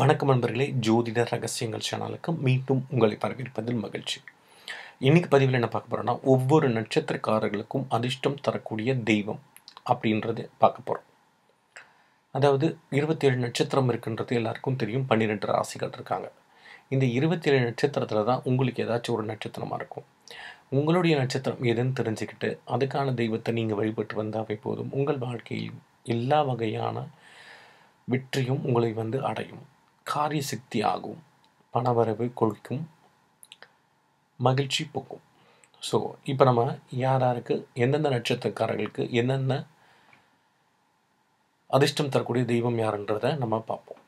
வணக்கம் நண்பர்களே ஜோதிட ரகசியங்கள் சேனலுக்கு மீண்டும் உங்களை வரவேற்பதில் மகிழ்ச்சி. இன்னைக்கு பதிவில் என்ன பார்க்க போறோம்னா ஒவ்வொரு நட்சத்திரக்காரர்களுக்கும் அதிர்ஷ்டம் தரக்கூடிய தெய்வம் அப்படின்றது பார்க்க போகிறோம் அதாவது இருபத்தேழு நட்சத்திரம் இருக்குன்றது எல்லாருக்கும் தெரியும் பன்னிரெண்டு ராசிகள் இருக்காங்க. இந்த இருபத்தேழு நட்சத்திரத்தில் தான் உங்களுக்கு ஏதாச்சும் ஒரு நட்சத்திரமாக இருக்கும். உங்களுடைய நட்சத்திரம் எதுன்னு தெரிஞ்சுக்கிட்டு அதுக்கான தெய்வத்தை நீங்கள் வழிபட்டு வந்தாவே போதும் உங்கள் வாழ்க்கையில் எல்லா வகையான வெற்றியும் உங்களை வந்து அடையும். காரிய சக்தி ஆகும். பணவரவு கொள்கும் மகிழ்ச்சி போக்கும் ஸோ இப்போ நம்ம யார் யாருக்கு எந்தெந்த நட்சத்திரக்காரர்களுக்கு எந்தெந்த அதிர்ஷ்டம் தரக்கூடிய தெய்வம் யாருன்றதை நம்ம பார்ப்போம்.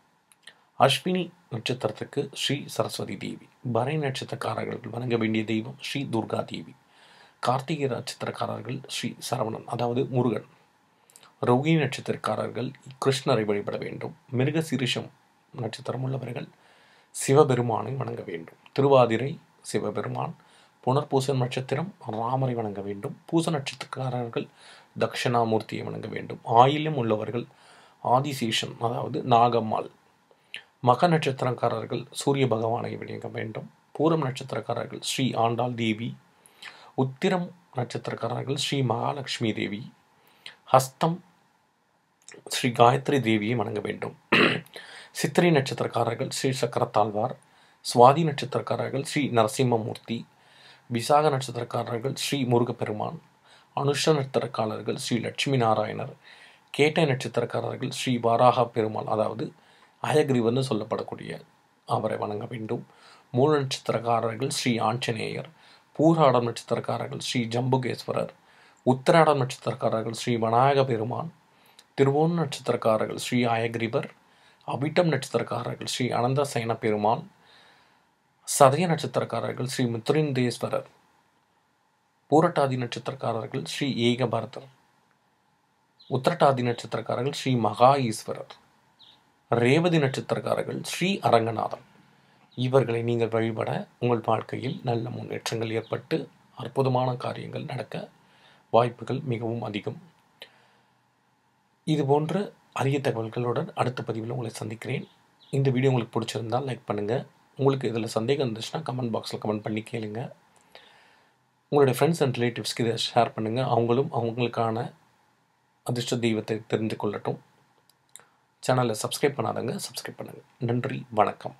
அஸ்வினி நட்சத்திரத்துக்கு ஸ்ரீ சரஸ்வதி தேவி. பரை நட்சத்திரக்காரர்கள் வணங்க வேண்டிய தெய்வம் ஸ்ரீ துர்கா தேவி. கார்த்திகை நட்சத்திரக்காரர்கள் ஸ்ரீ சரவணன் அதாவது முருகன். ரோகிணி நட்சத்திரக்காரர்கள் கிருஷ்ணரை வழிபட வேண்டும். மிருக சிரிஷம் நட்சத்திரம் உள்ளவர்கள் சிவபெருமானை வணங்க வேண்டும். திருவாதிரை சிவபெருமான் புனர்பூசம் நட்சத்திரம் ராமரை வணங்க வேண்டும். பூச நட்சத்திரக்காரர்கள் தட்சிணாமூர்த்தியை வணங்க வேண்டும். ஆயில்யம் உள்ளவர்கள் ஆதிசேஷன் அதாவது நாகம்மாள். மக நட்சத்திரக்காரர்கள் சூரிய பகவானை வணங்க வேண்டும். பூரம் நட்சத்திரக்காரர்கள் ஸ்ரீ ஆண்டாள் தேவி. உத்திரம் நட்சத்திரக்காரர்கள் ஸ்ரீ மகாலட்சுமி தேவி. ஹஸ்தம் ஸ்ரீ காயத்ரி தேவியை வணங்க வேண்டும். சித்திரை நட்சத்திரக்காரர்கள் ஸ்ரீ சக்கரத்தாழ்வார் சுவாதி நட்சத்திரக்காரர்கள் ஸ்ரீ நரசிம்மமூர்த்தி விசாக நட்சத்திரக்காரர்கள் ஸ்ரீ முருகப்பெருமான் அனுஷ நட்சத்திரக்காரர்கள் ஸ்ரீ லட்சுமி நாராயணர் கேட்டை நட்சத்திரக்காரர்கள் ஸ்ரீ வாராக பெருமாள் அதாவது அயகிரிவர்னு சொல்லப்படக்கூடிய அவரை வணங்க வேண்டும். மூல நட்சத்திரக்காரர்கள் ஸ்ரீ ஆஞ்சநேயர் பூராடம் நட்சத்திரக்காரர்கள் ஸ்ரீ ஜம்புகேஸ்வரர் உத்திராடம் நட்சத்திரக்காரர்கள் ஸ்ரீ விநாயக பெருமான் திருவோண நட்சத்திரக்காரர்கள் ஸ்ரீ அயகிரிவர் அபிட்டம் நட்சத்திரக்காரர்கள் ஸ்ரீ அனந்த சயன பெருமான் சதய நட்சத்திரக்காரர்கள் ஸ்ரீ மித்ரிந்தேஸ்வரர் பூரட்டாதி நட்சத்திரக்காரர்கள் ஸ்ரீ ஏகபரதர் உத்திரட்டாதி நட்சத்திரக்காரர்கள் ஸ்ரீ மகா ஈஸ்வரர் ரேவதி நட்சத்திரக்காரர்கள் ஸ்ரீ அரங்கநாதன் இவர்களை நீங்கள் வழிபட உங்கள் வாழ்க்கையில் நல்ல முன்னேற்றங்கள் ஏற்பட்டு அற்புதமான காரியங்கள் நடக்க வாய்ப்புகள் மிகவும் அதிகம். இது போன்ற அரிய தகவல்களுடன் அடுத்த பதிவில் உங்களை சந்திக்கிறேன். இந்த வீடியோ உங்களுக்கு பிடிச்சிருந்தால் லைக் பண்ணுங்கள் உங்களுக்கு இதில் சந்தேகம் இருந்துச்சுன்னா கமெண்ட் பாக்ஸில் கமெண்ட் பண்ணி கேளுங்க. உங்களுடைய ஃப்ரெண்ட்ஸ் அண்ட் ரிலேட்டிவ்ஸ்க்கு இதை ஷேர் பண்ணுங்கள் அவங்களும் அவங்களுக்கான அதிர்ஷ்ட தெய்வத்தை தெரிந்து கொள்ளட்டும். சேனலை சப்ஸ்கிரைப் பண்ணாதங்க சப்ஸ்கிரைப் பண்ணுங்கள் நன்றி வணக்கம்.